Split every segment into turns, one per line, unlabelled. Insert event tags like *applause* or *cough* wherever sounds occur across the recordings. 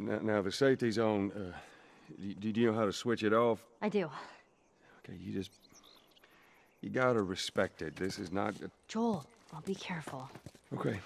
Now, now the safety's on. Uh, do, do you know how to switch it off?
I do.
Okay, you just. You gotta respect it. This is not. A...
Joel, I'll be careful.
Okay.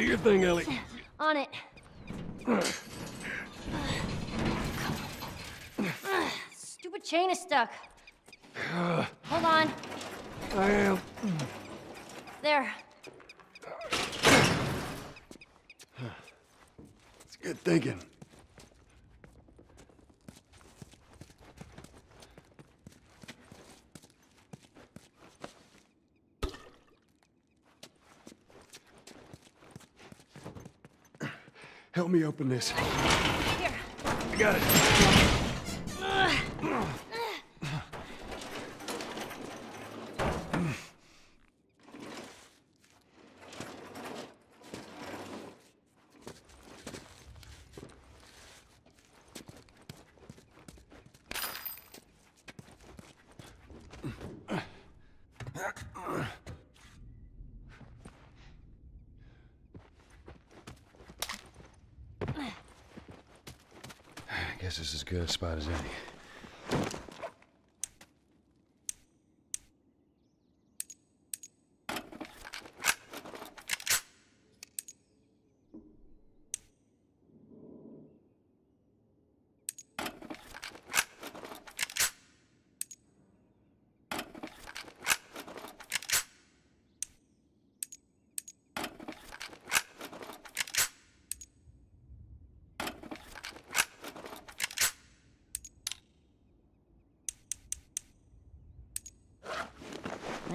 Do your thing, Ellie.
On it. *sighs* Stupid chain is stuck. Hold on.
I am.
There.
It's good thinking. Help me open this.
Here.
I got it. Good a spot as any.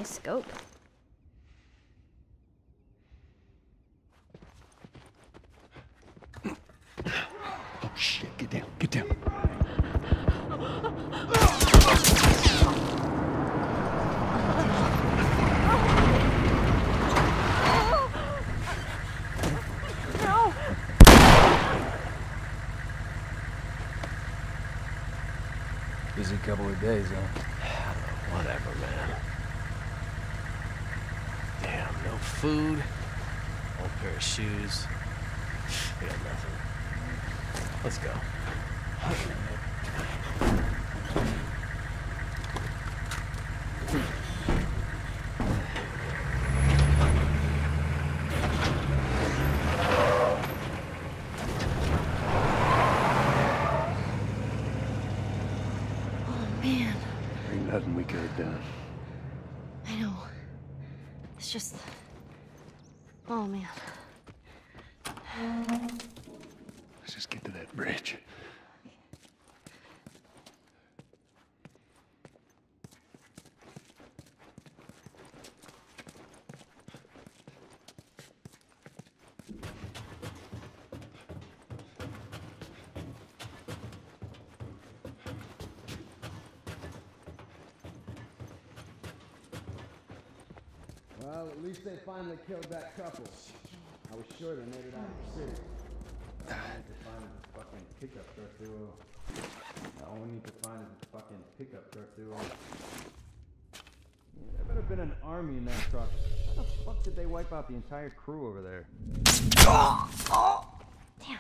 Scope.
Oh shit, get down, get down.
No!
Busy couple of days, huh?
Whatever, man. Damn, no food, old pair of shoes. We got nothing. Let's go.
Oh, man.
Ain't nothing we could have done.
I know. It's just. Oh, man.
Let's just get to that bridge.
Well, at least they finally killed that couple. I was sure they made it out of the city. I need to find a fucking pickup truck duo. All we need to find is a fucking pickup truck duo. There better have been an army in that truck. How the fuck did they wipe out the entire crew over there? *laughs* Ah!
Damn.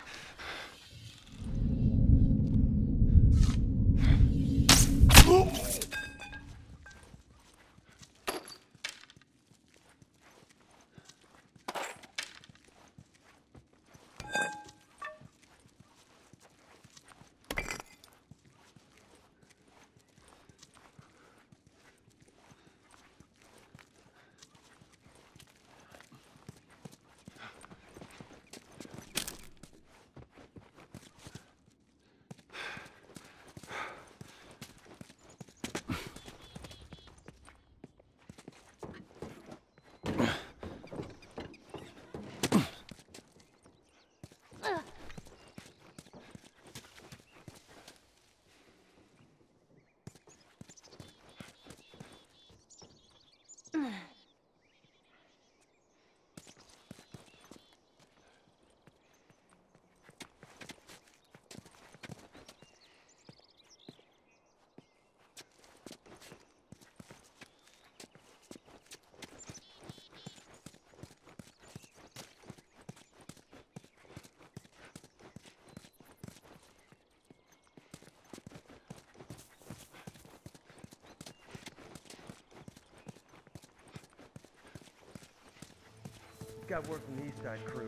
Got word from the East Side crew.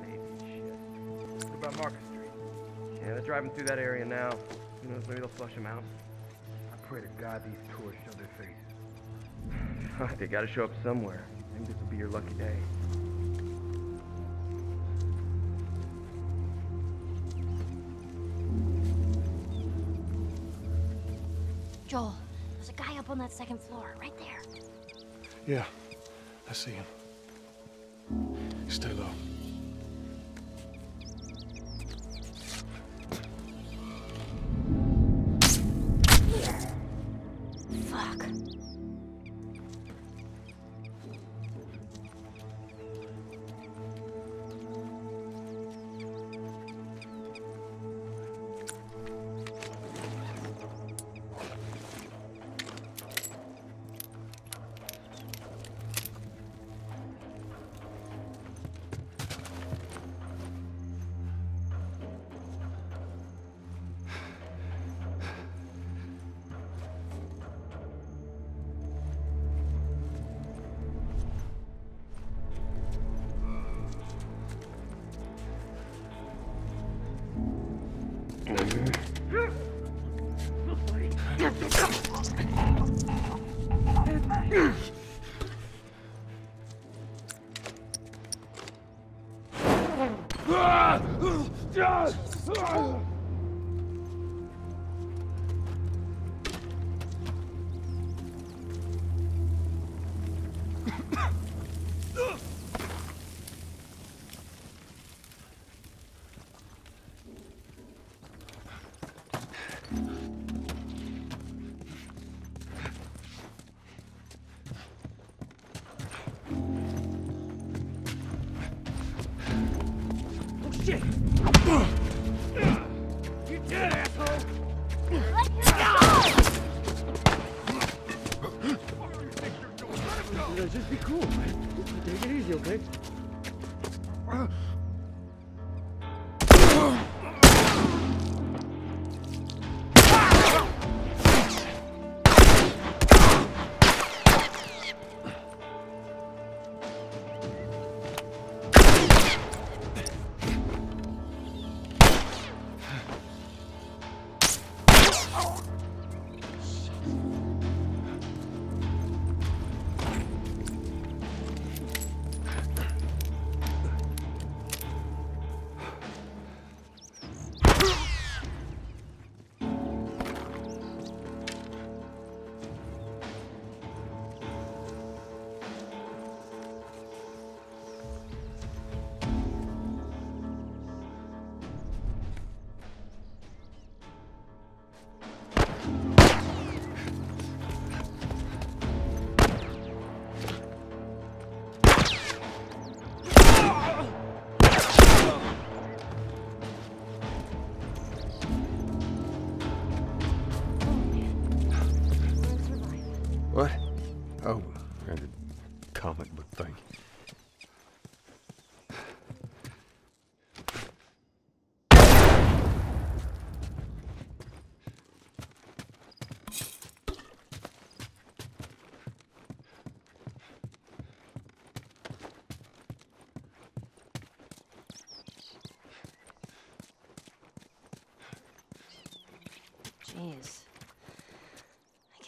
Maybe shit. What about Market Street? Yeah, they're driving through that area now. Who knows, maybe they'll flush them out.
I pray to God these tourists show their face. *laughs*
they gotta show up somewhere. Maybe this will be your lucky day.
Joel, there's a guy up on that second floor, right there.
Yeah, I see him. Stay low.
Fuck.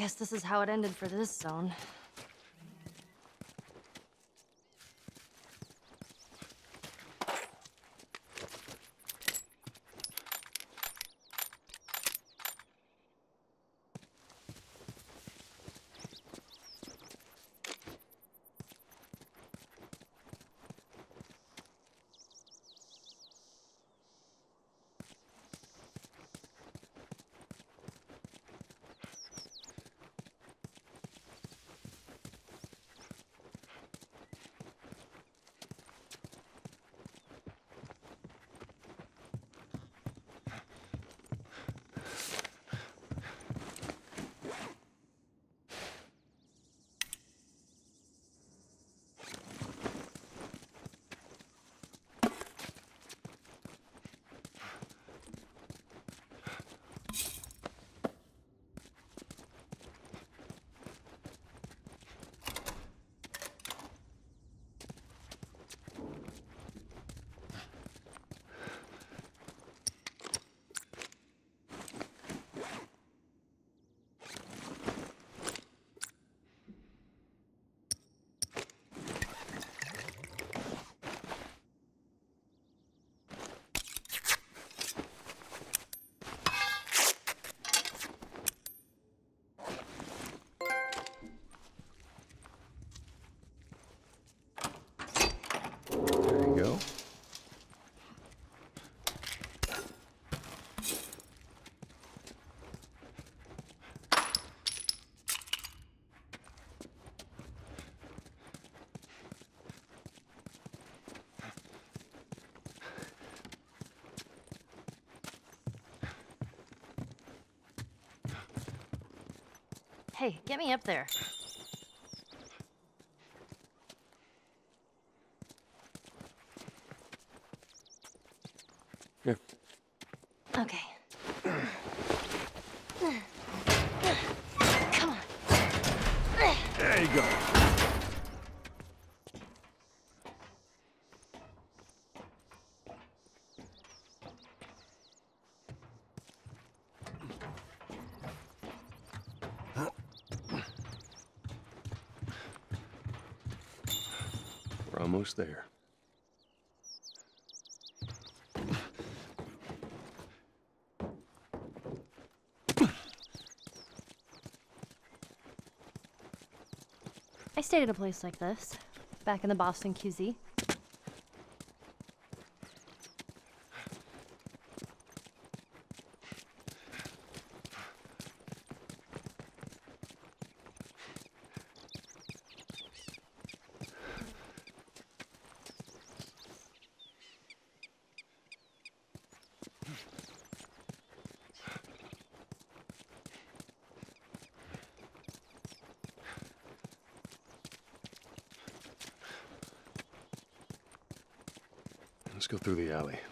Guess this is how it ended for this zone. Hey, get me up there.
Yeah.
Okay. Come on.
There you go. There.
I stayed at a place like this, back in the Boston QZ.
Go through the alley.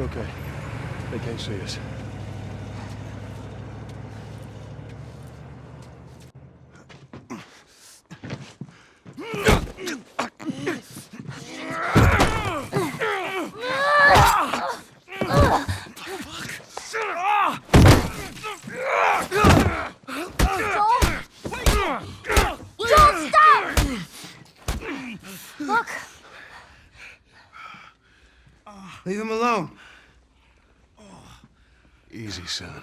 We're okay. They can't see us.
Joel, stop! Look,
Leave him alone.
Easy, son.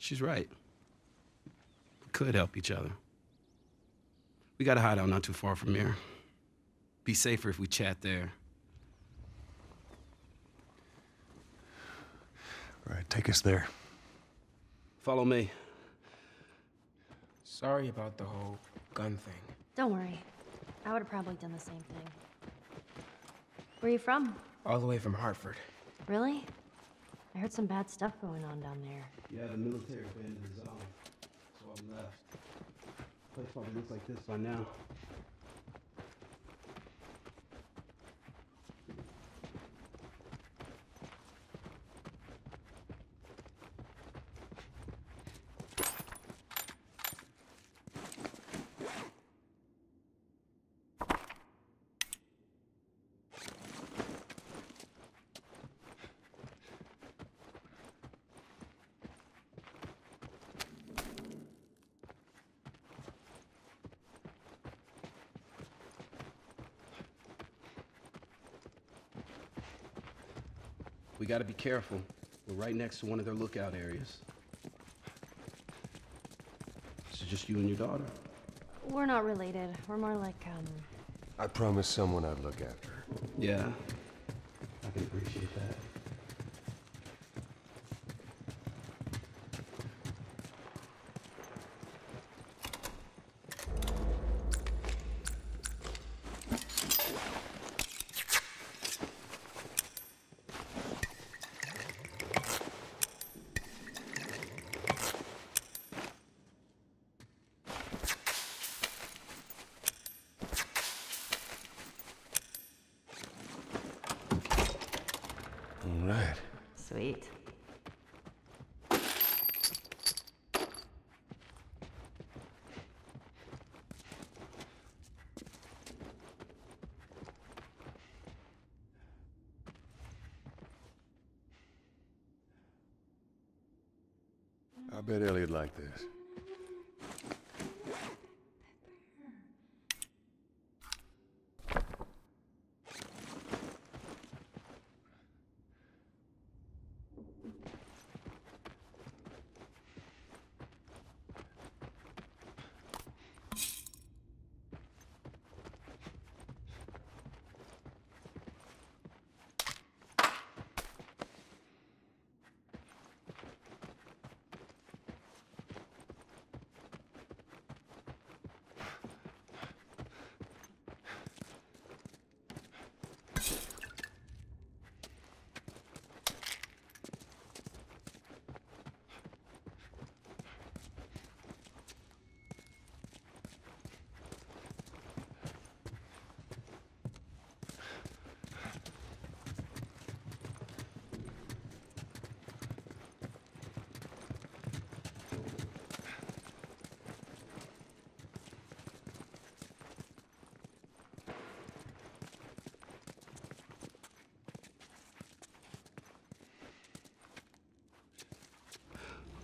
She's right. We could help each other. We got a hideout not too far from here. Be safer if we chat there.
All right, take us there.
Follow me.
Sorry about the whole gun thing.
Don't worry. I would have probably done the same thing. Where you from?
All the way from Hartford.
Really? I heard some bad stuff going on down there.
Yeah, the military abandoned the zone. So I'm left. Place probably looks like this by now. We gotta be careful. We're right next to one of their lookout areas. This is just you and your daughter.
We're not related. We're more like, um,
I promised someone I'd look after.
Yeah. I can appreciate that.
All right.
sweet.
I bet Elliot liked this.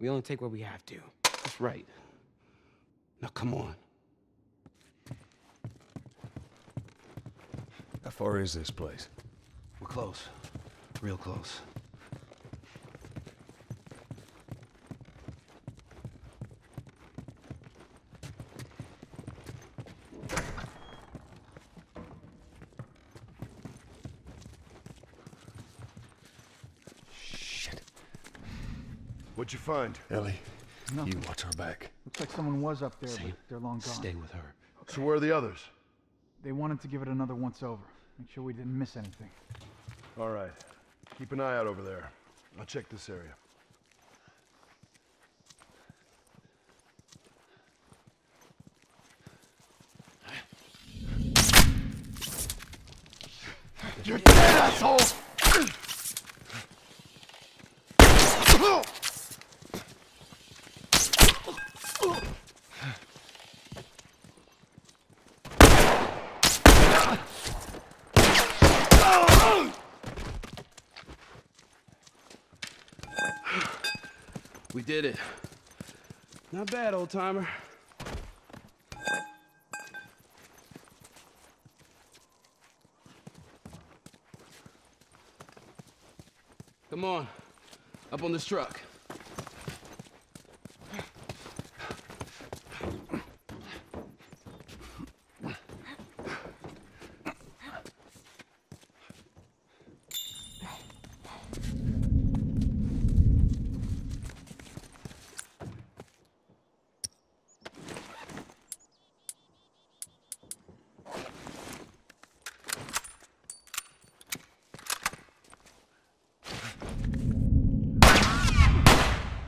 We only take what we have to.
That's right. Now come on.
How far is this place?
We're close. Real close.
What'd you find?
Ellie,
Nothing.
you watch our back.
Looks like someone was up there, but they're long gone.
Stay with her.
So where are the others?
They wanted to give it another once over. Make sure we didn't miss anything.
All right. Keep an eye out over there. I'll check this area.
Did it. Not bad, old timer. Come on, up on this truck.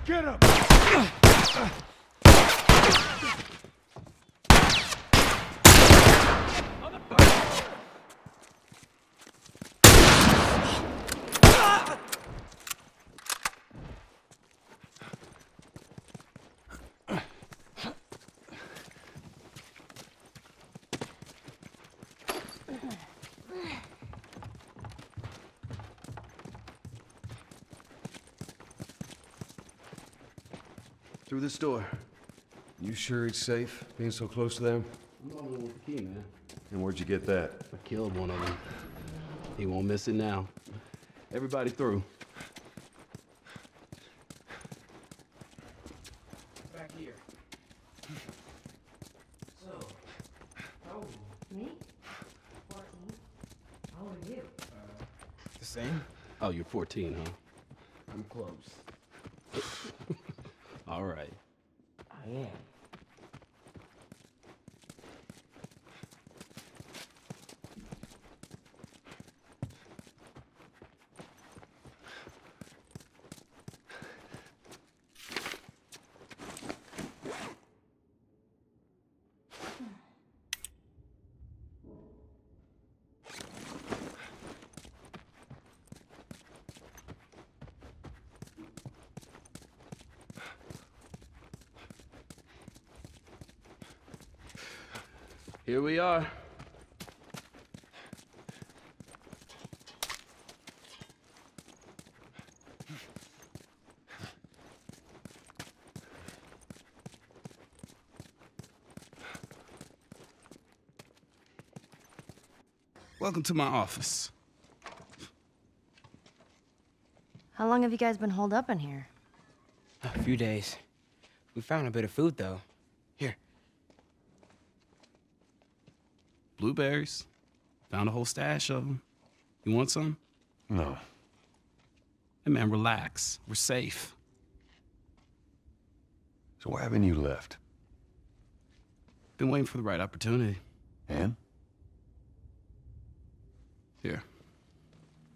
Get him!
Through this door. You sure it's safe, being so close to them?
I'm the one with the key, man.
And where'd you get that?
I killed one of them. He won't miss it now. Everybody through.
Back here. So, how old?
Me? 14. How old are you?
Uh, The same?
Oh, you're 14, huh?
I'm close.
All right.
I am.
Here we are. Welcome to my office.
How long have you guys been holed up in here?
A few days. We found a bit of food, though. Here.
Blueberries. Found a whole stash of them. You want some?
No.
Hey man, relax. We're safe.
So why haven't you left?
Been waiting for the right opportunity.
And?
Here.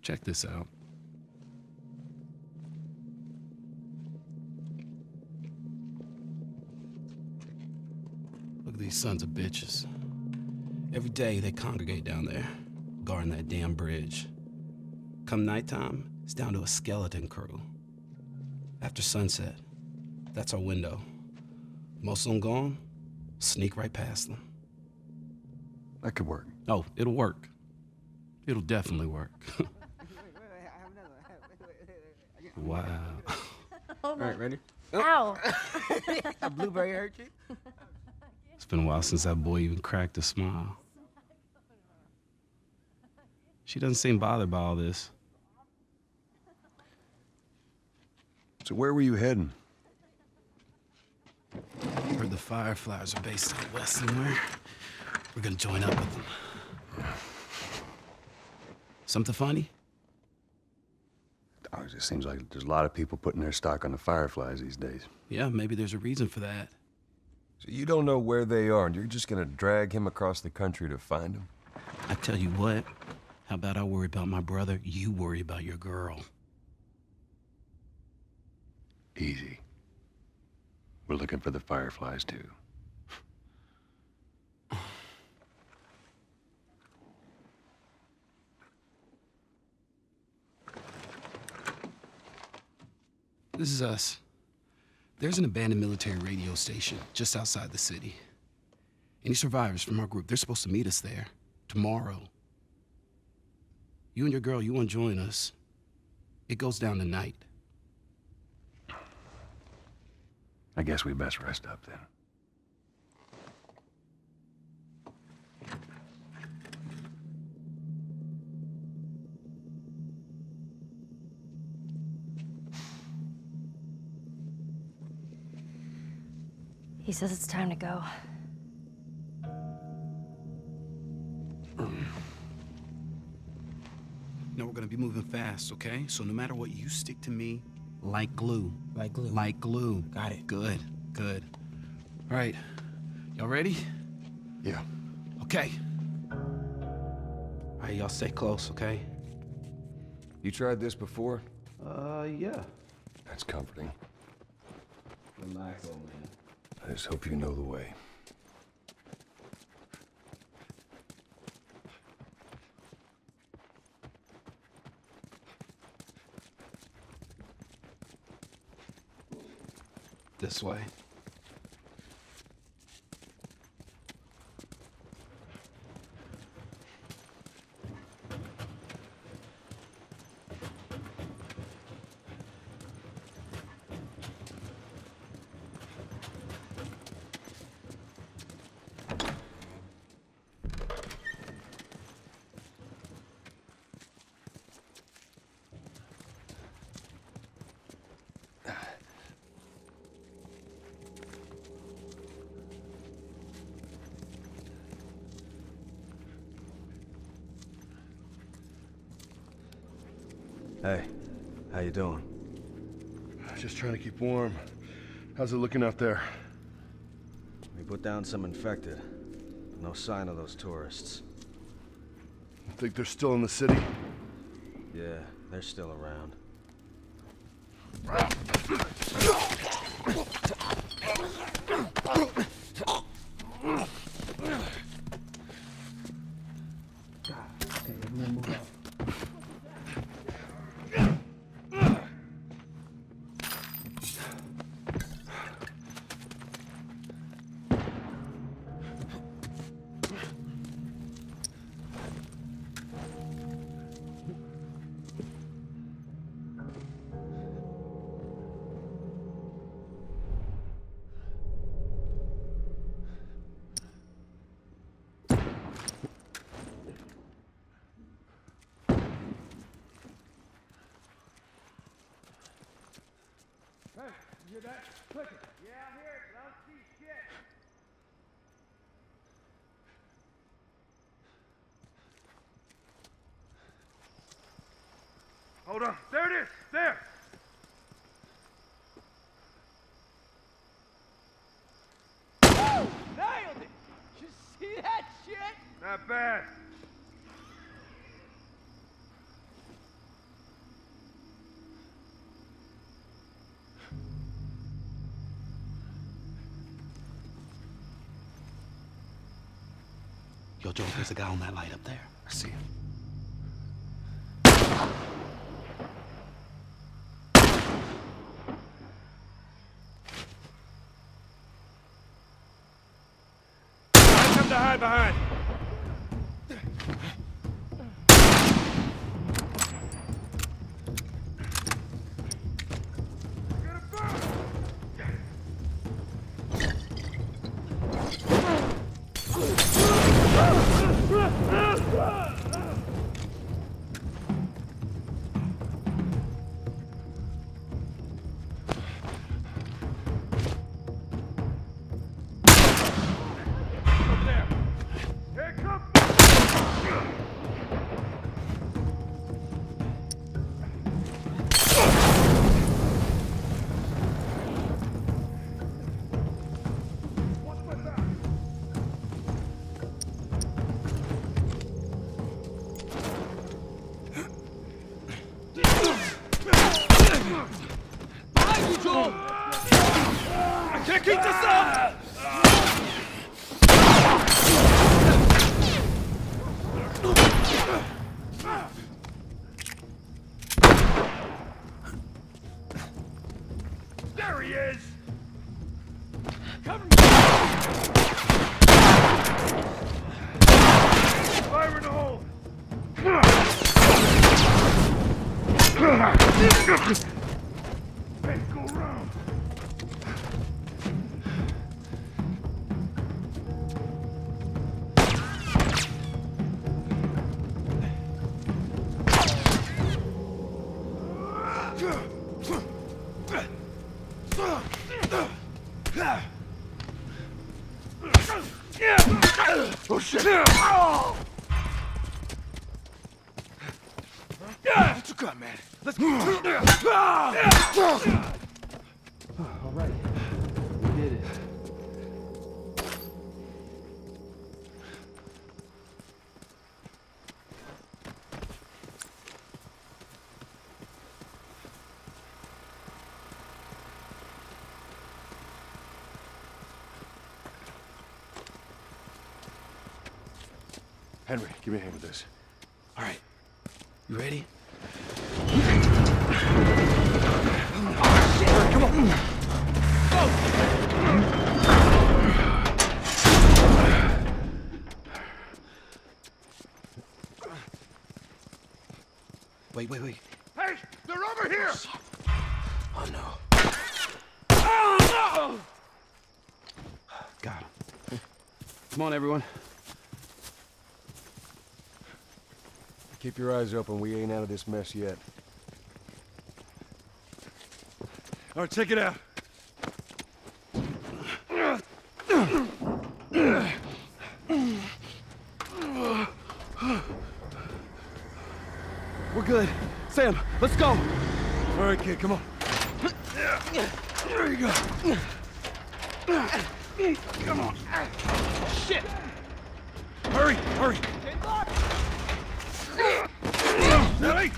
Check this out. Look at these sons of bitches. Every day they congregate down there, guarding that damn bridge. Come nighttime, it's down to a skeleton crew. After sunset, that's our window. Most of them gone, sneak right past them.
That could work.
Oh, it'll work. It'll definitely work. wow.
All right, ready?
Ow!
A blueberry hurt you?
It's been a while since that boy even cracked a smile. She doesn't seem bothered by all this.
So where were you heading?
Heard the Fireflies are based out west somewhere. We're gonna join up with them. Something funny?
Oh, it just seems like there's a lot of people putting their stock on the Fireflies these days.
Yeah, maybe there's a reason for that.
So you don't know where they are, and you're just gonna drag him across the country to find them?
I tell you what, how about I worry about my brother, you worry about your girl.
Easy. We're looking for the Fireflies, too.
This is us. There's an abandoned military radio station just outside the city. Any survivors from our group, they're supposed to meet us there tomorrow. You and your girl, you want to join us? It goes down tonight.
I guess we best rest up then.
He says it's time to go.
Um, No, we're gonna be moving fast, okay? So no matter what, you stick to me like glue.
Like glue.
Like glue.
Got it.
Good, good. All right, y'all ready?
Yeah.
Okay. All right, y'all stay close, okay?
You tried this before?
Uh, yeah.
That's comforting.
Relax, old man.
I just hope you know the way.
This way.
Hey, how you doing?
Just trying to keep warm. How's it looking out there?
We put down some infected. No sign of those tourists.
You think they're still in the city?
Yeah, they're still around. *laughs*
Hold on. There it is. There.
Nailed it! You see that shit?
Not bad.
Yo, Joe, there's a guy on that light up there.
I see him.
Hide behind.
Give me a hand with this.
All right. You ready? Come on! Wait, wait, wait.
Hey, they're over here.
Oh no.
Oh,
Got him. Come on, everyone.
Keep your eyes open. We ain't out of this mess yet.
All right, check it out.
We're good. Sam, let's go.
All right, kid, come on.
There you go.
Come on. Shit. Hurry, hurry. Nelly.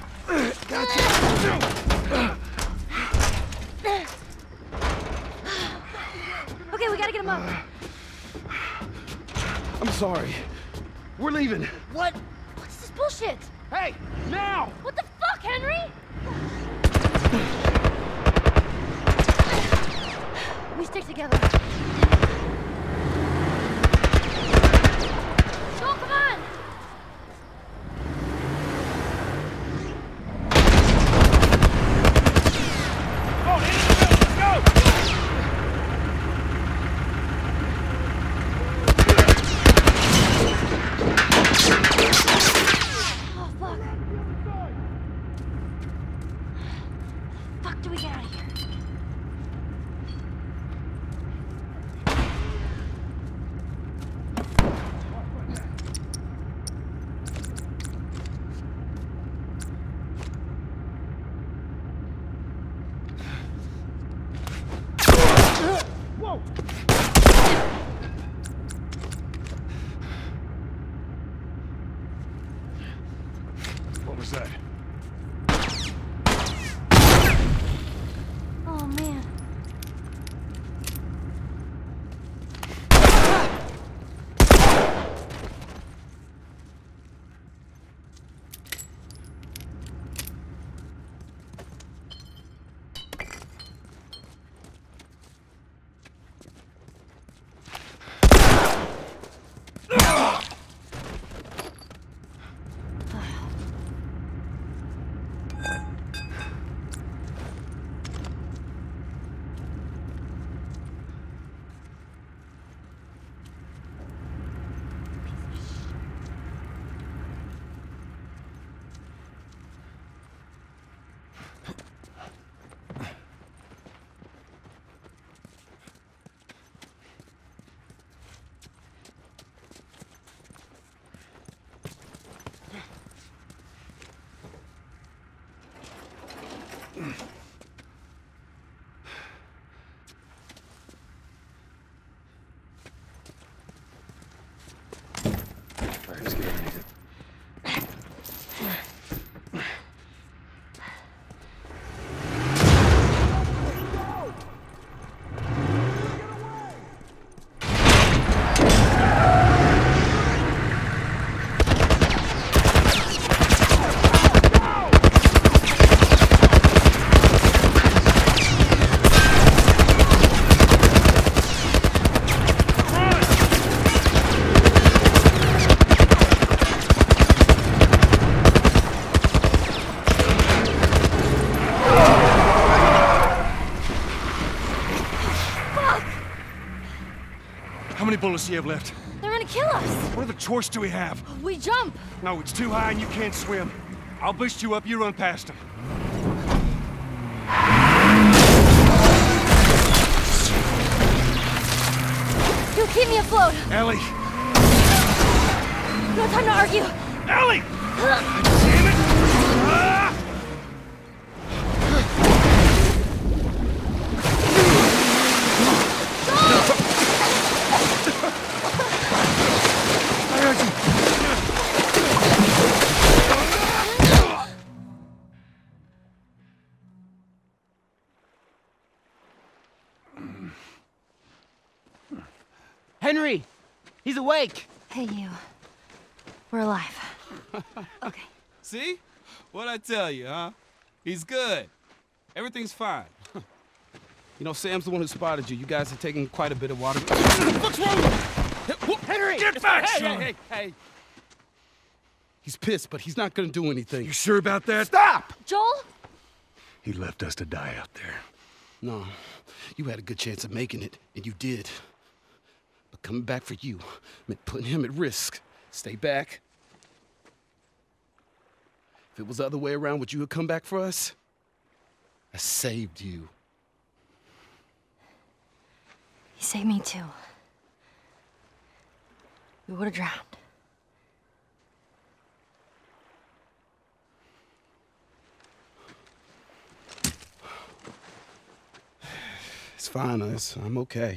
Okay, we gotta get him up.
I'm sorry. We're leaving.
What? What's this bullshit?
Hey, now!
What the fuck, Henry? We stick together. Joel, come on! Oh, fuck. Fuck do we get out of here?
Go!
How many bullets do you have left?
They're gonna kill us.
What other choice do we have?
We jump.
No, it's too high and you can't swim. I'll boost you up, you run past them.
You keep me afloat.
Ellie!
No time to argue.
Ellie!
Tell you, huh? He's good. Everything's fine. *laughs* You know, Sam's the one who spotted you. You guys are taking quite a bit of water. What's wrong with you? Henry!
Get back,
hey,
son!
hey, hey, hey! He's pissed, but he's not gonna do anything.
You sure about that?
Stop!
Joel?
He left us to die out there.
No, you had a good chance of making it, and you did. But coming back for you meant putting him at risk. Stay back. If it was the other way around, would you have come back for us? I saved you.
He saved me too. We would have drowned.
It's fine. I'm okay.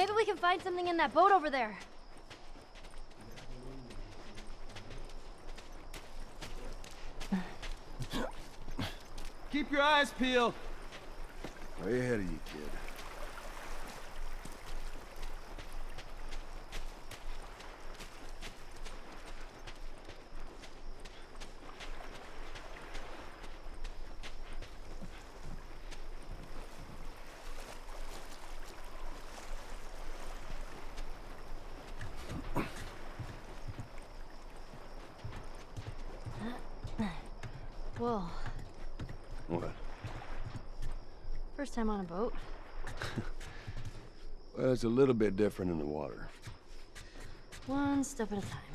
Maybe we can find something in that boat over there.
Keep your eyes peeled.
Way ahead of you, kid.
Well,
What?
First time on a boat. *laughs*
Well, it's a little bit different in the water.
One step at a time.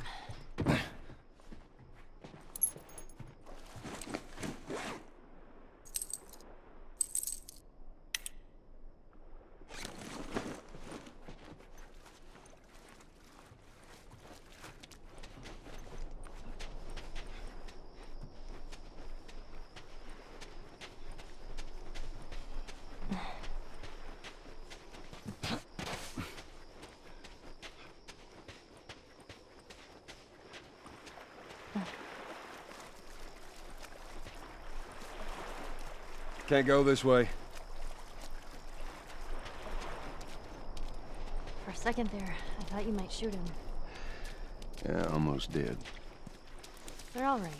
Can't go this way.
For a second there, I thought you might shoot him.
Yeah, almost did.
They're all right.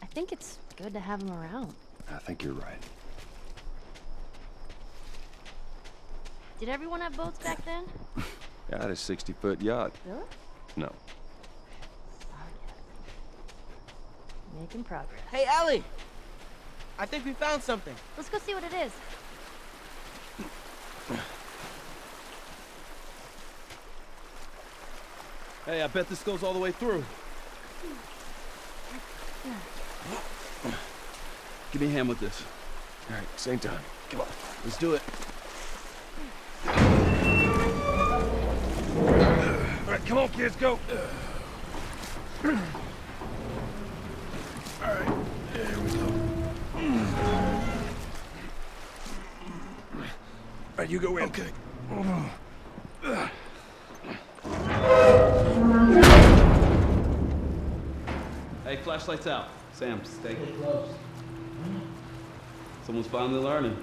I think it's good to have him around.
I think you're right.
Did everyone have boats back then? *laughs*
Yeah, I had a 60-foot yacht.
Really?
No.
Making progress.
Hey, Ellie! I think we found something.
Let's go see what it is.
Hey, I bet this goes all the way through. Give me a hand with this.
All right, same time. Come on.
Let's do it.
All right, come on, kids, go.
Right,
you go in.
Okay. Hey, flashlights out. Sam, stay close. Someone's finally learning.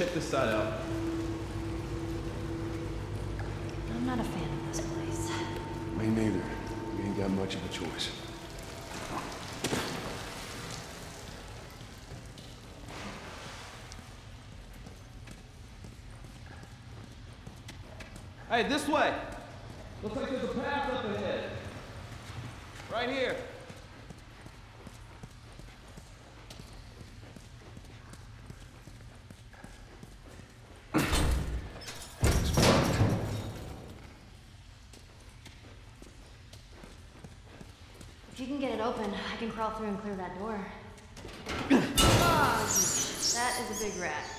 Check this side out.
I'm not a fan of this place.
Me neither. We ain't got much of a choice.
Hey, this way. Looks like there's a path up ahead. Right here.
If you can get it open, I can crawl through and clear that door. oh, *coughs* that is a big rat.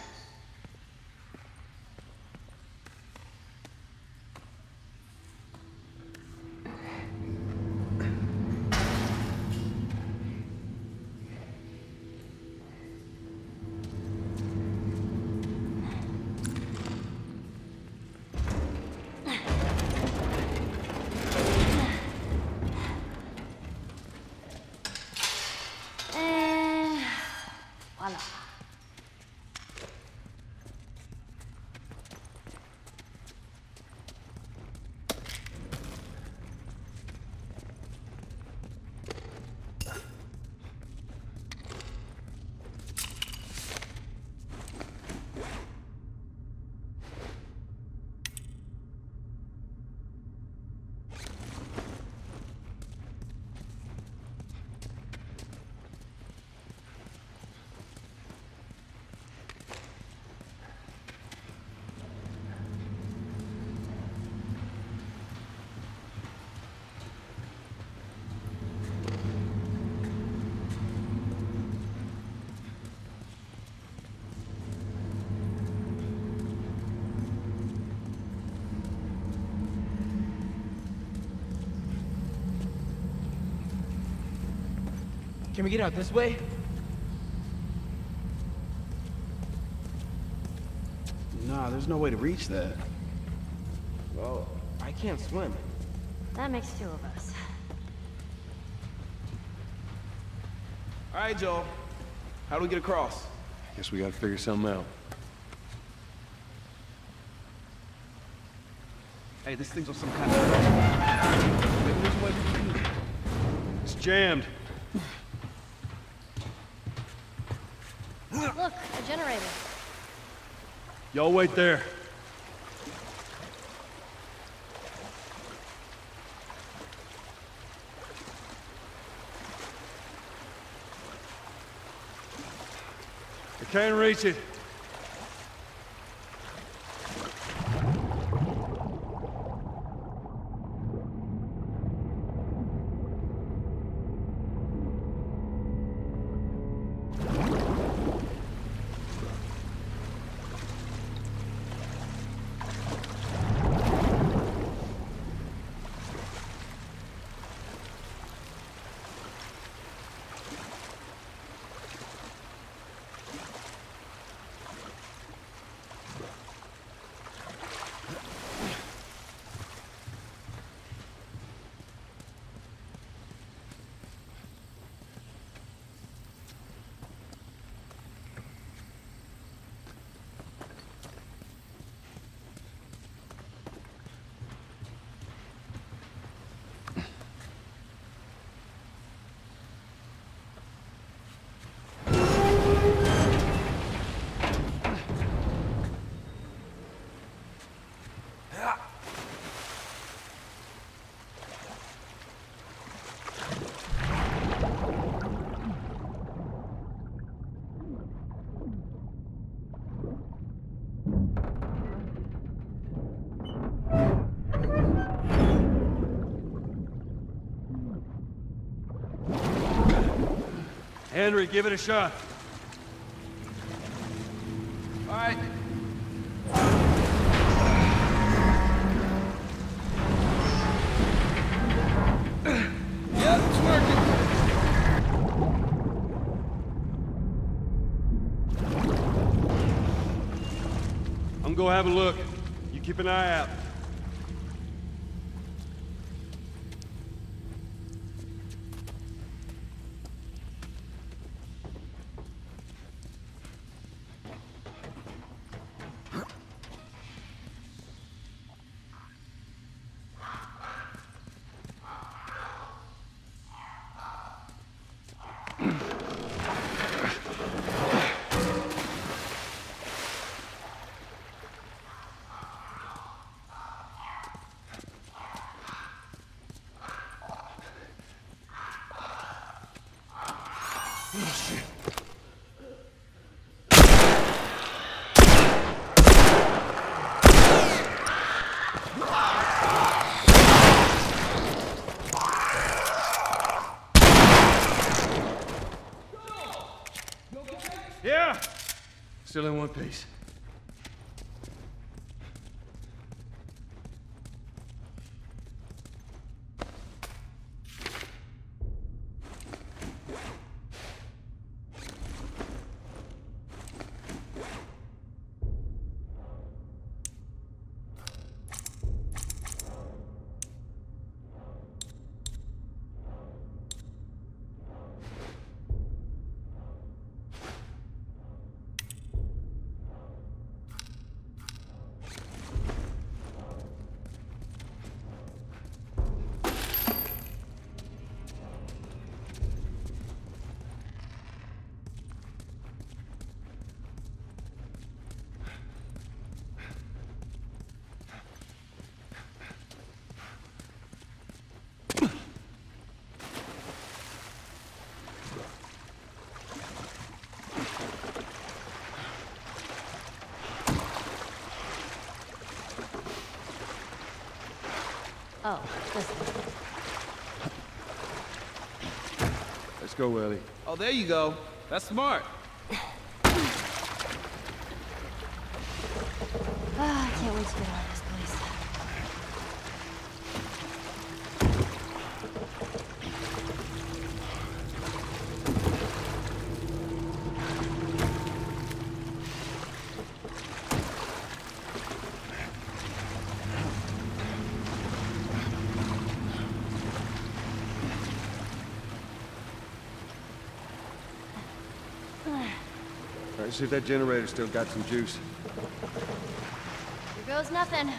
Can we get out this way?
Nah, there's no way to reach that.
Well, I can't swim.
That makes two of us.
All right, Joel. How do we get across?
I guess we gotta figure something out.
Hey, this thing's on some kind of...
It's jammed.
Look, a generator.
Y'all wait there. I can't reach it. Henry, give it a shot.
All right. *clears throat* yep, it's working.
I'm gonna have a look. You keep an eye out. Still in one piece.
Oh, this.
Let's go, Ellie.
Oh, there you go. That's smart.
See if that generator still got some juice.
Here goes nothing.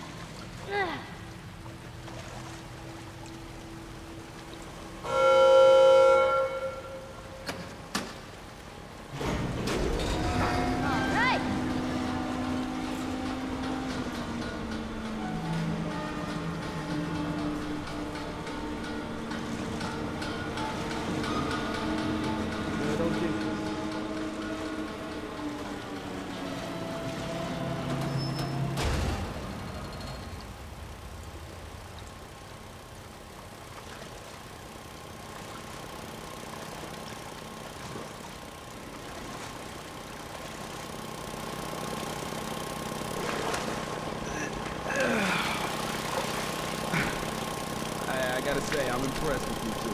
Say, I'm impressed with you two.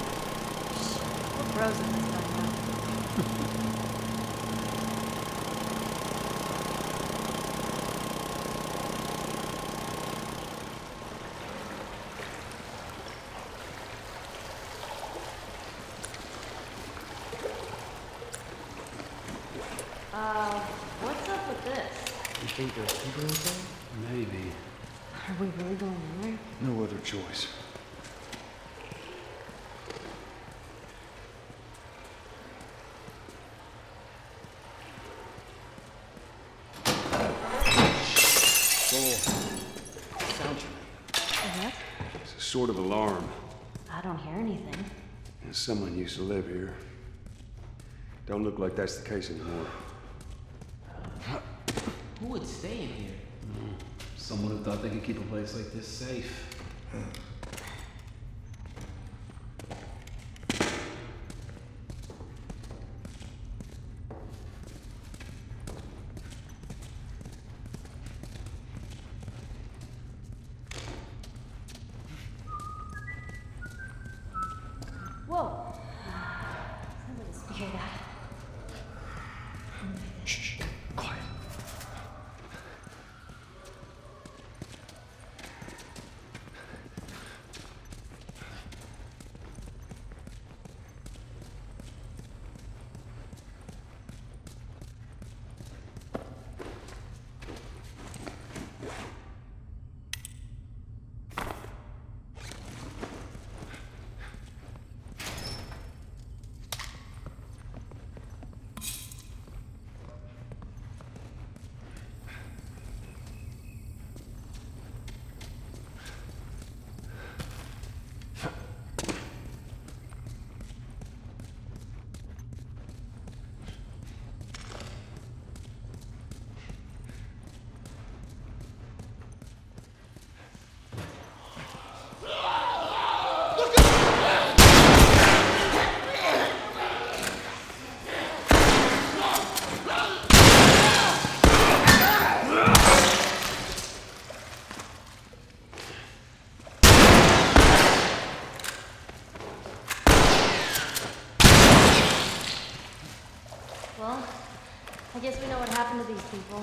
We're frozen this time, huh? Uh, what's up with this?
You think there's people inside?
Maybe.
Are we really going in there?
No other choice.
Uh-huh.
It's a sort of alarm.
I don't hear anything.
And someone used to live here. Don't look like that's the case anymore.
Who would stay in here?
Someone who thought they could keep a place like this safe.
Whoa! Somebody's hear that.
Shh, quiet.
Well, I guess we know what happened to these people.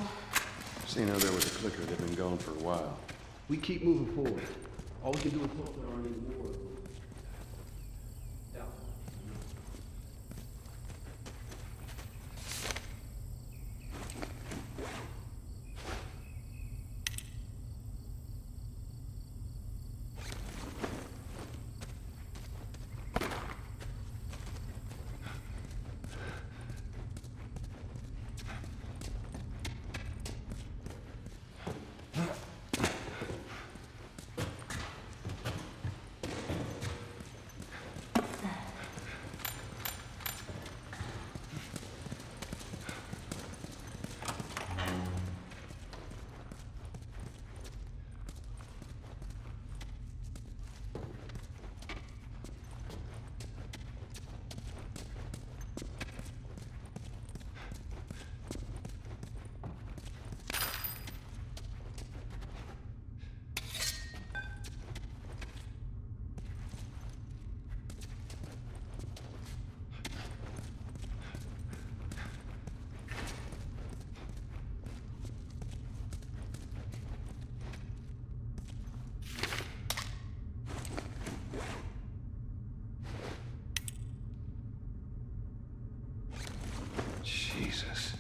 Seen how there was a clicker that'd been gone for a while.
We keep moving forward. All we can do is hope there aren't any more.
Jesus.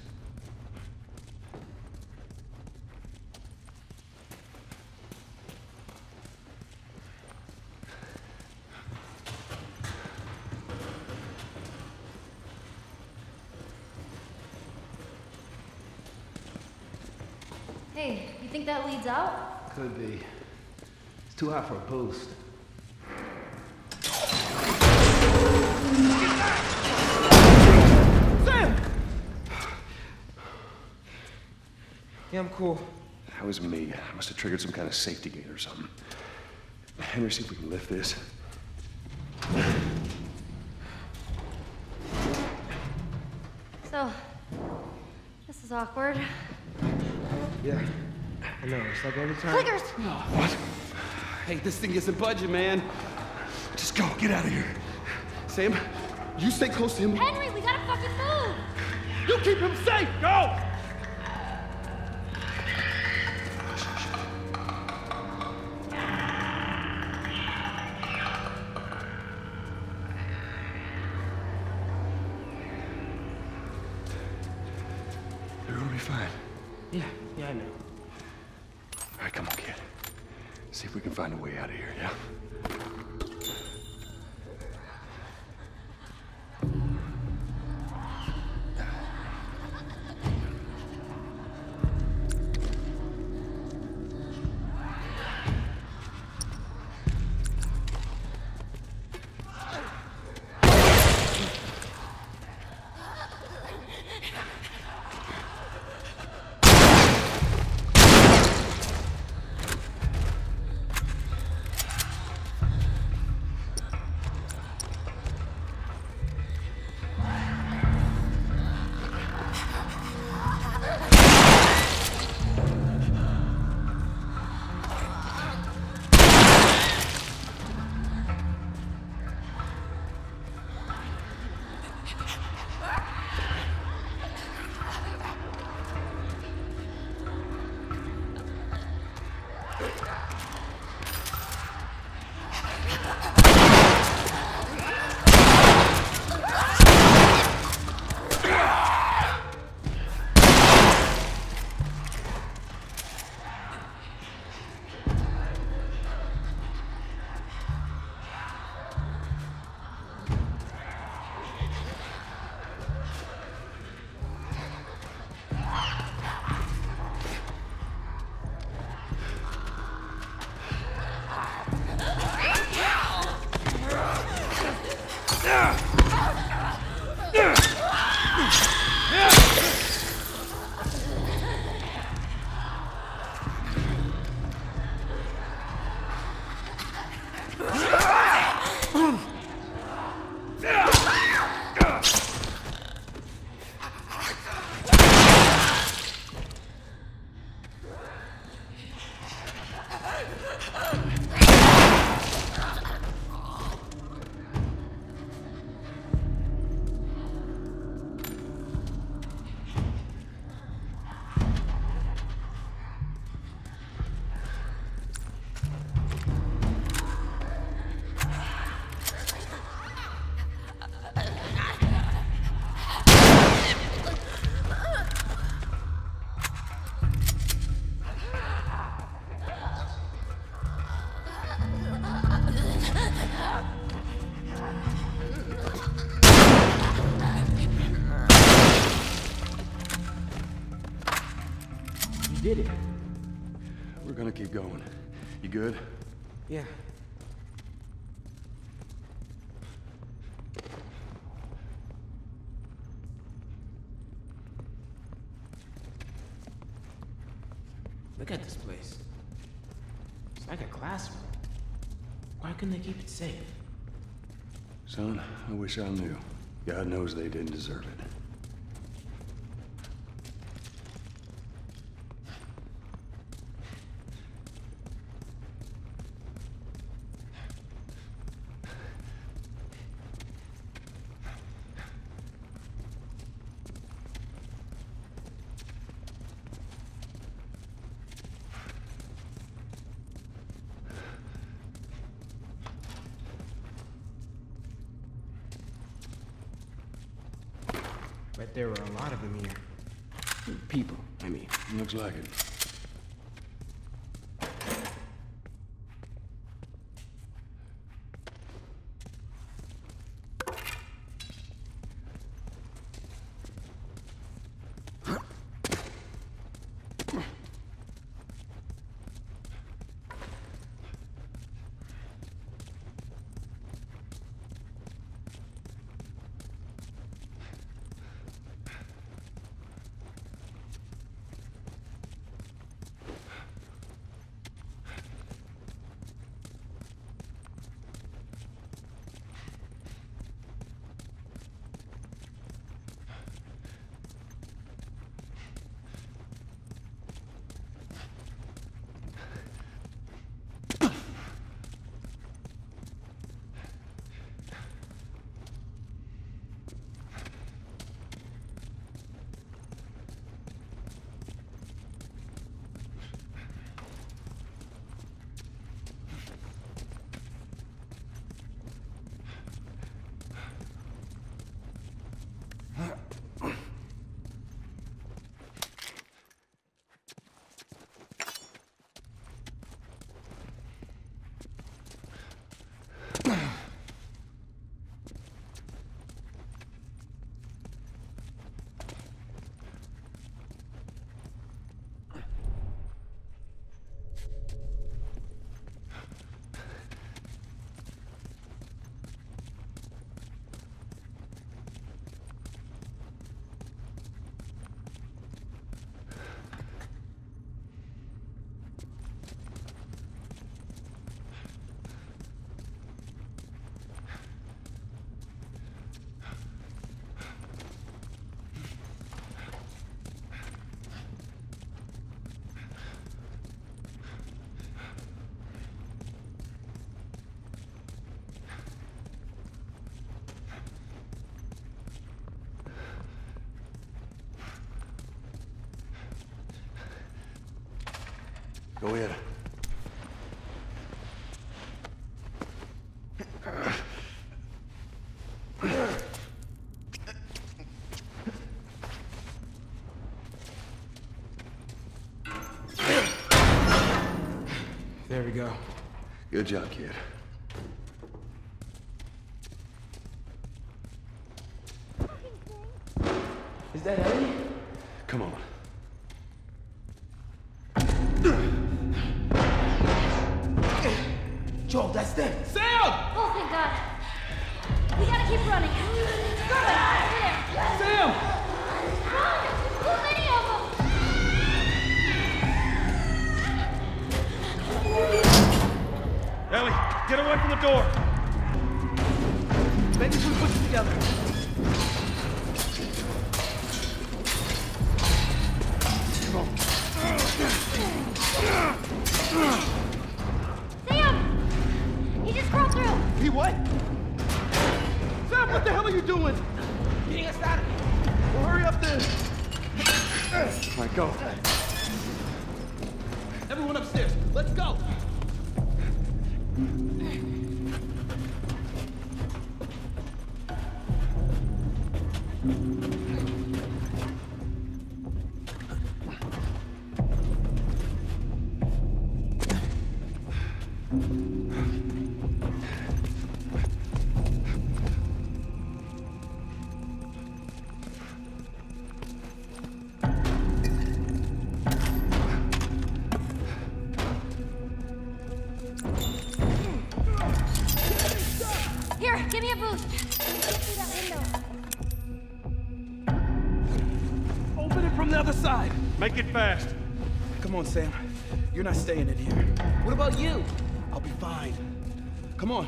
Hey, you think that leads out?
Could be. It's too hot for a boost. Sam!
Yeah, I'm cool.
That was me. I must have triggered some kind of safety gate or something. Henry, see if we can lift this.
So, this is awkward.
Yeah. I know. It's like every time.
Clickers!
What? Hey, this thing isn't budging, man.
Just go. Get out of here. Sam, you stay close to him.
Henry, we gotta fucking move!
You keep him safe! Go! Look at this place. It's like a classroom. Why couldn't they keep it safe?
Son, I wish I knew. God knows they didn't deserve it.
Bet there were a lot of them here. People, I mean.
Looks like it. Go in.
There we go.
Good job, kid.
He
what? Sam, what the hell are you doing? Getting us out of here. Well, hurry up then.
All right, go.
Everyone upstairs. Let's go. Come on,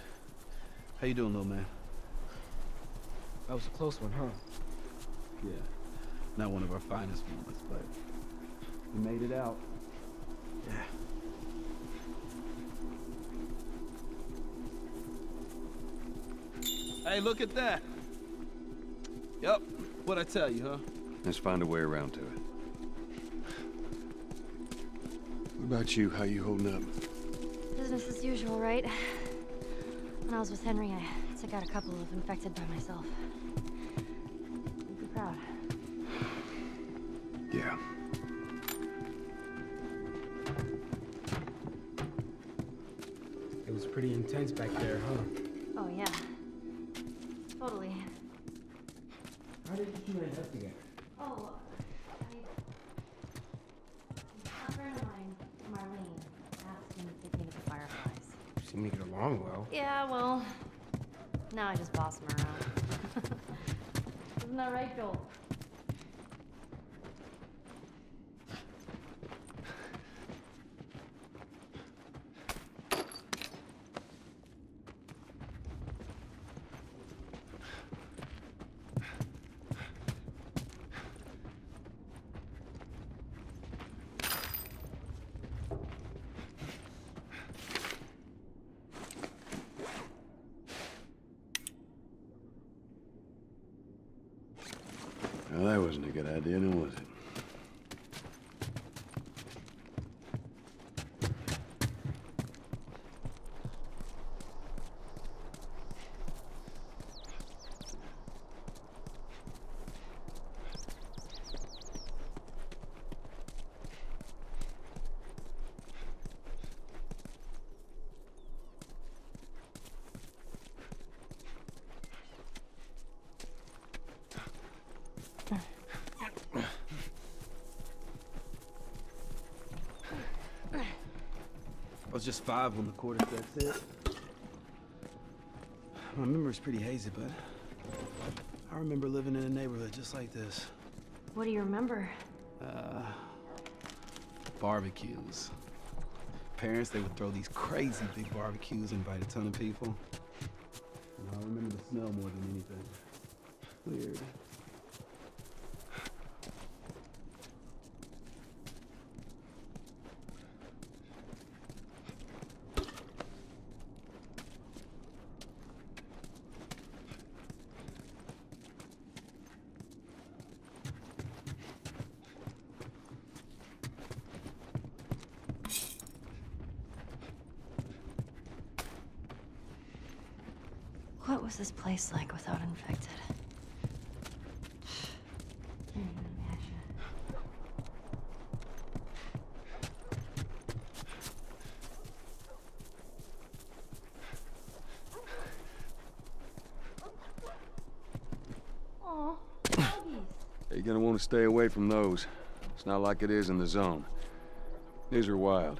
how you doing, little man?
That was a close one, huh?
Yeah, not one of our finest moments, but we made it out.
Yeah.
Hey, look at that. Yep, what I tell you, huh?
Let's find a way around to it. What about you? How you holding up?
Business as usual, right? When I was with Henry, I took out a couple of infected by myself. You'd be proud.
Yeah.
It was pretty intense back there, huh?
Oh, yeah. Totally.
How did you two end up together?
Oh, I... A friend of mine, Marlene, asked me to take me to the Fireflies.
Seem to get along well.
Yeah, well, now I just boss him around. Isn't that right, Joel?
Well, that wasn't good idea, then was it?
I was just five when the quarter. quarterstaff hit. My memory's pretty hazy, but I remember living in a neighborhood just like this.
What do you remember?
Uh, barbecues. Parents, they would throw these crazy big barbecues, invite a ton of people. And I remember the smell more than anything. Weird.
What was this place like without infected? Can't even imagine. Aw, doggies.
You're gonna want to stay away from those. It's not like it is in the zone. These are wild.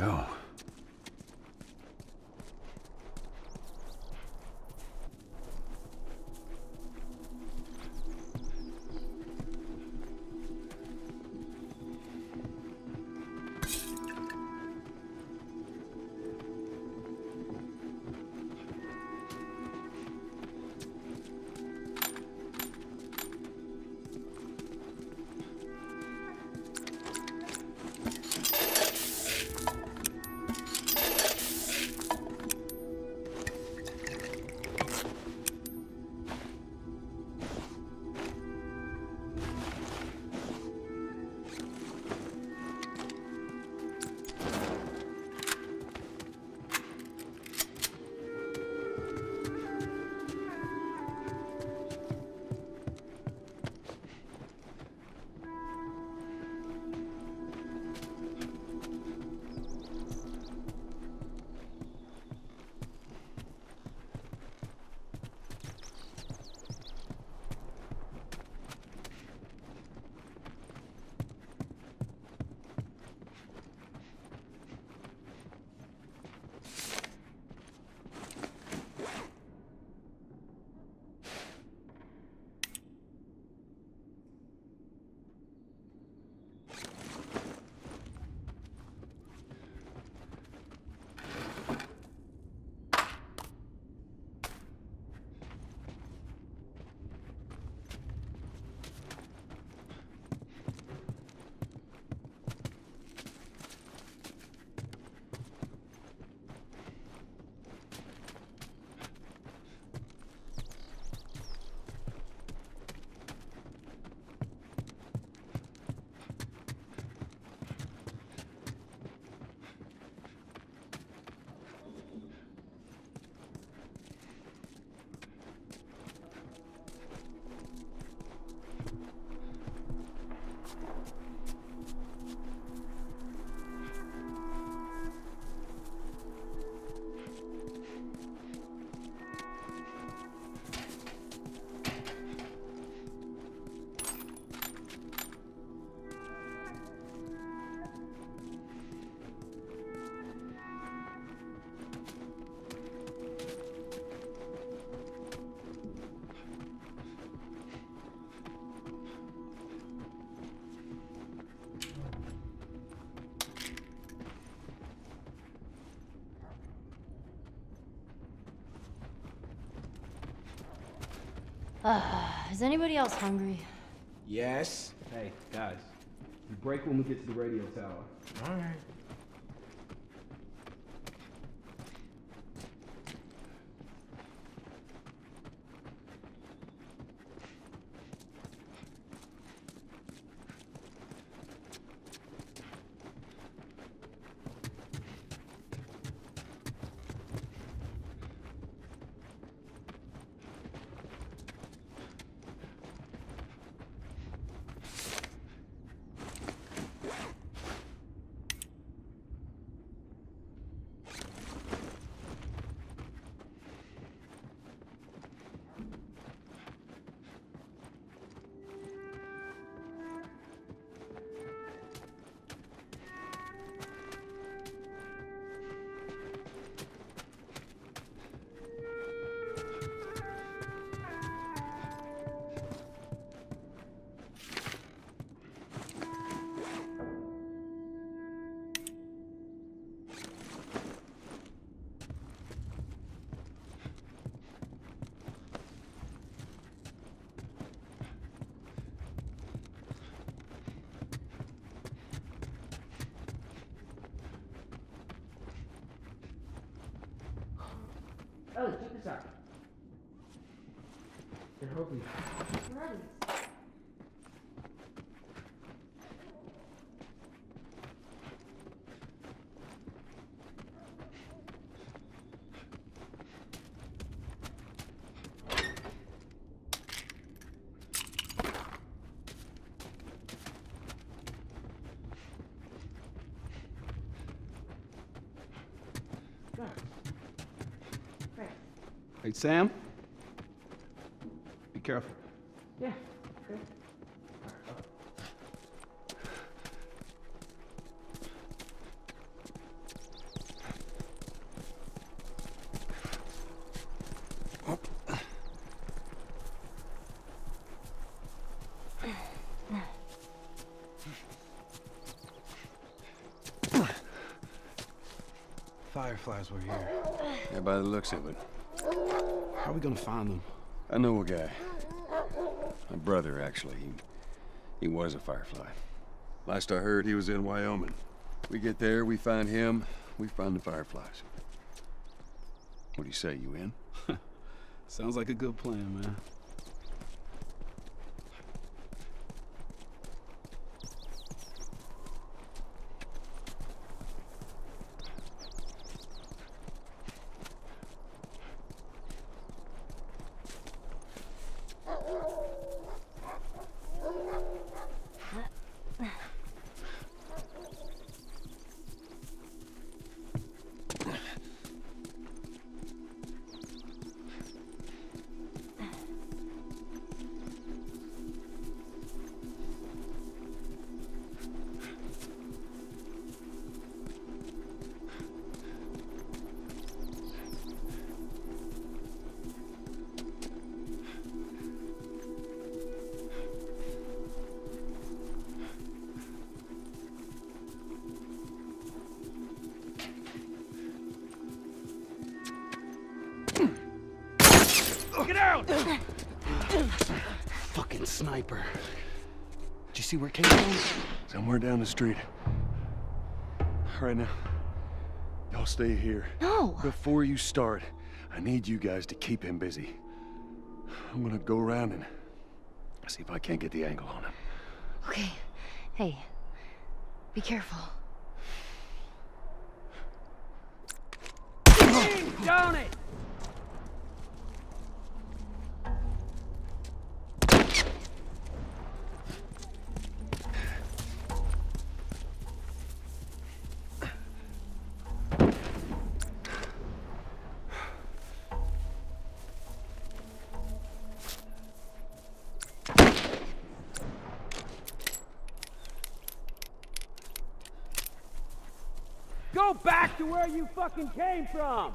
go.
Uh, is anybody else hungry?
Yes.
Hey, guys. We break when we get to the radio tower.
All right.
Sam. Be careful.
Yeah. Okay.
Fireflies were here.
Yeah, by the looks of it.
How are we gonna find them?
I know a guy. My brother, actually. He, he was a Firefly. Last I heard, he was in Wyoming. We get there, we find him, we find the Fireflies. What do you say, you in? *laughs*
Sounds like a good plan, man.
Stay here.
No.
Before you start, I need you guys to keep him busy. I'm gonna go around and see if I can't get the angle on him.
Okay. Hey. Be careful.
where you fucking came from!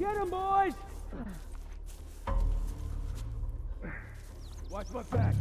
Get him, boys!
Watch my back.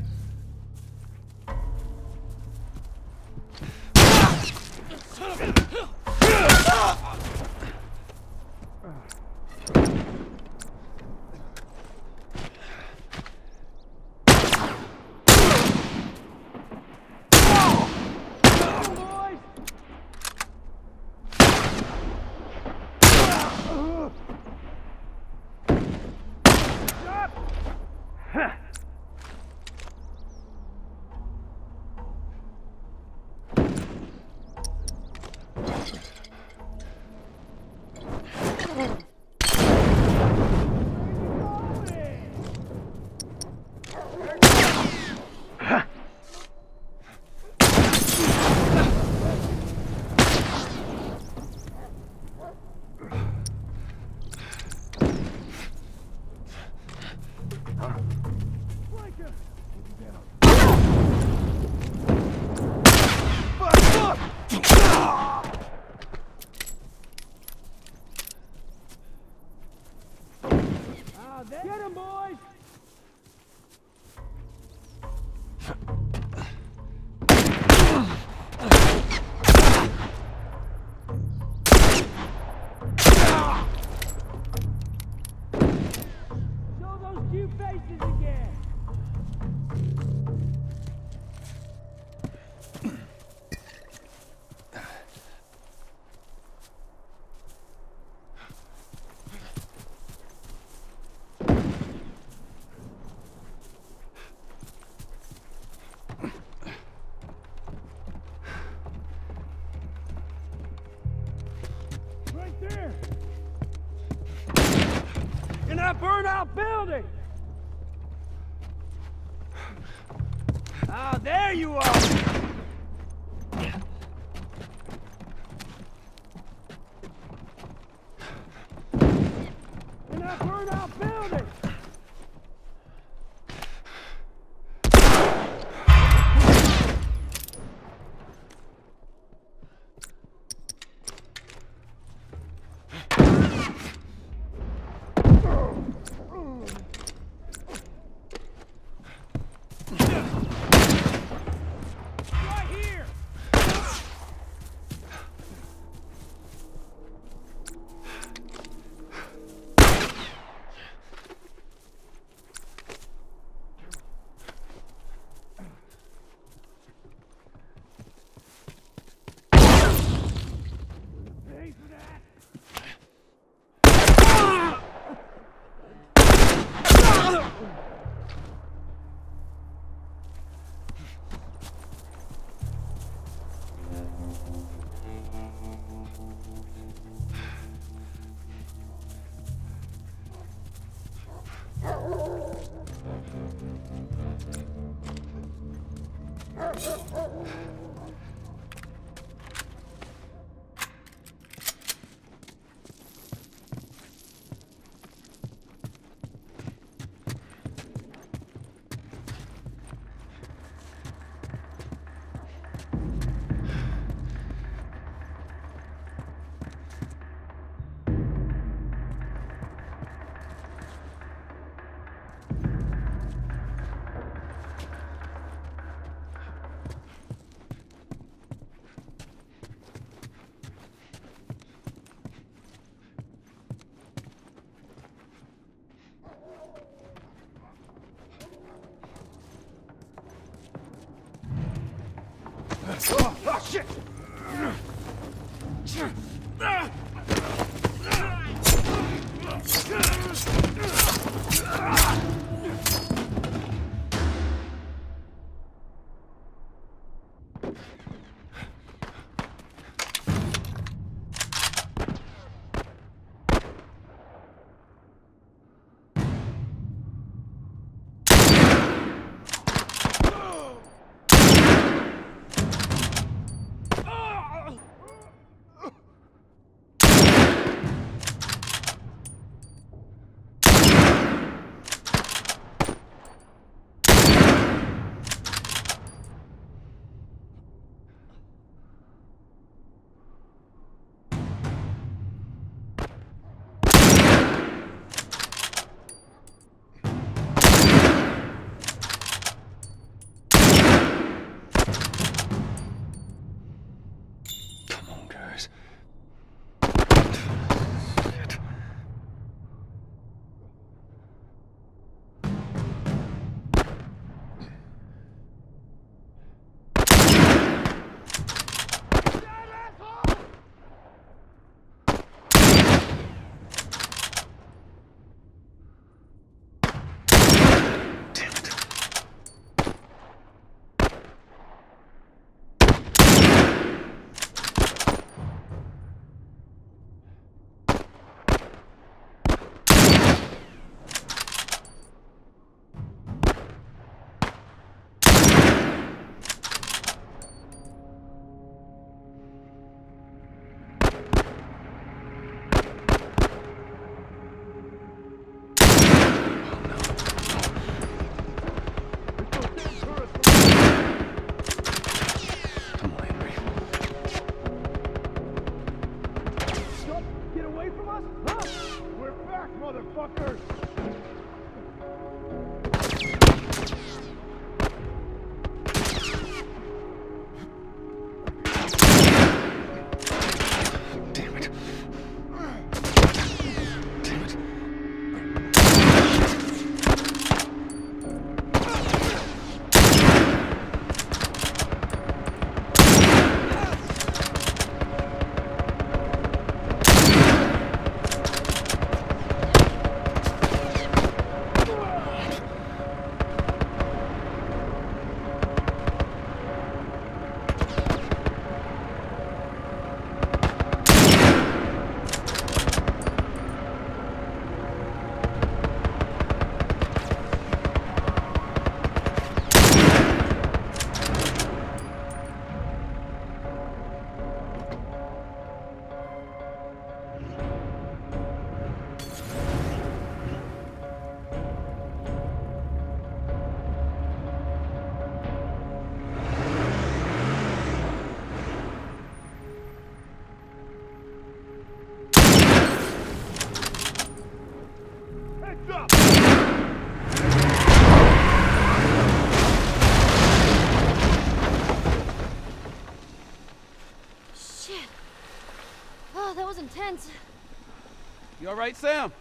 You
all right, Sam?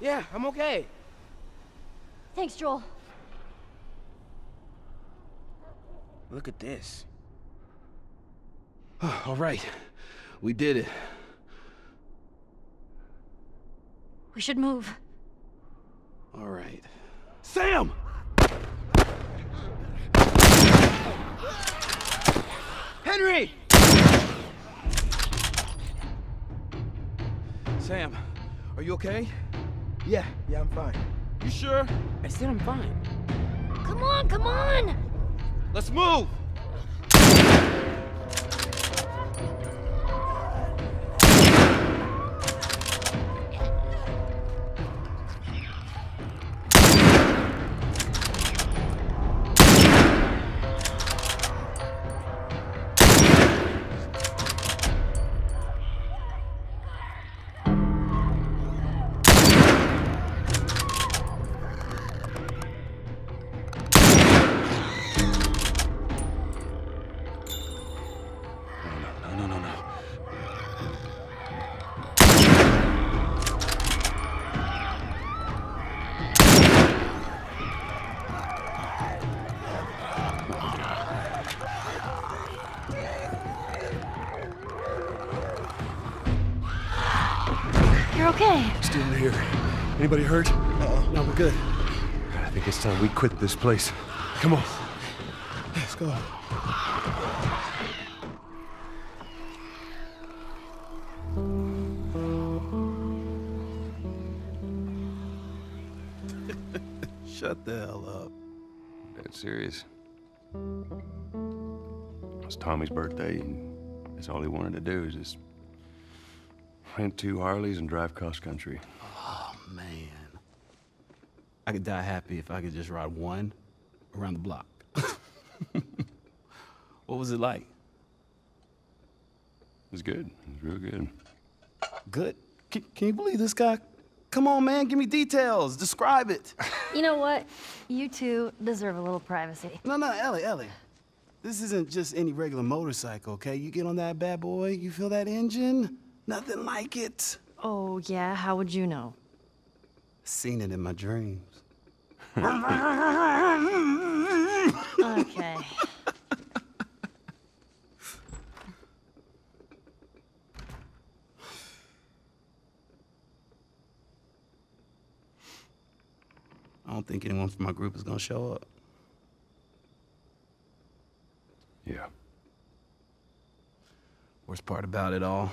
Yeah, I'm okay.
Thanks, Joel.
Look at this. *sighs*
all right. We did it.
We should move.
All right. Sam! You okay?
Yeah, yeah, I'm fine.
You sure?
I said I'm fine.
Come on, come on!
Let's move!
You're okay.
Still here. Anybody hurt?
Uh-oh. No, we're good.
I think it's time we quit this place. Come on.
Let's go. *laughs* Shut the hell up.
Dead serious. It's Tommy's birthday, and that's all he wanted to do is just rent two Harleys and drive cross country.
Oh, man. I could die happy if I could just ride one around the block. *laughs* what was it like?
It was good. It was real good.
Good? Can, can you believe this guy? Come on, man, give me details. Describe it. *laughs*
You know what? You two deserve a little privacy.
No, no, Ellie, Ellie. This isn't just any regular motorcycle, okay? You get on that bad boy, you feel that engine? Nothing like it.
Oh, yeah? How would you know?
Seen it in my dreams.
okay.
I don't think anyone from my group is gonna show up.
Yeah.
Worst part about it all,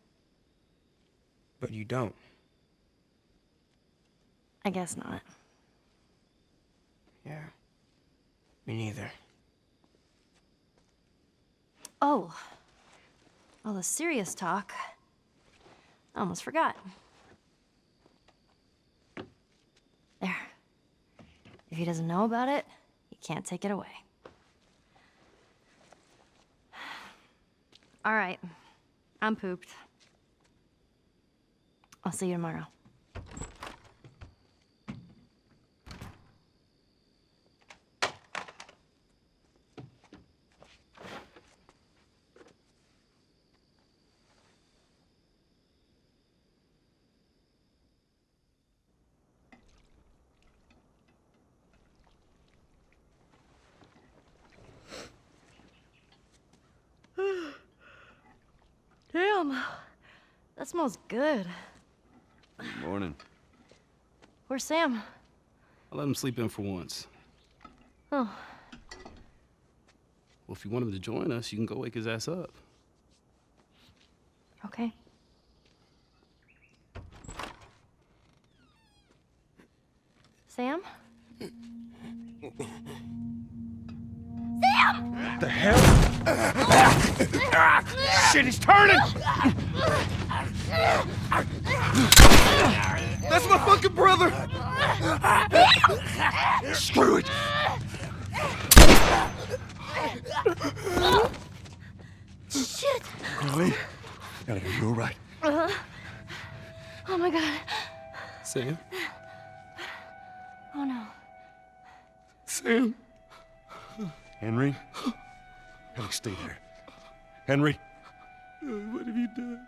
But you don't.
I guess not.
Yeah. Me neither.
Oh. All the serious talk. I almost forgot. There. If he doesn't know about it, he can't take it away. All right. I'm pooped. I'll see you tomorrow. Damn. That smells good.
Good morning.
Where's Sam?
I let him sleep in for once.
Oh,
Well, if you want him to join us, you can go wake his ass up.
okay. Sam? Sam!
The hell? *laughs* Shit, he's turning! *laughs*
That's my fucking brother!
Screw it!
Shit!
Colleen, gotta you all right?
Uh, oh my god.
Sam?
Oh no.
Sam?
Henry? Henry, stay there. Henry,
What have you done?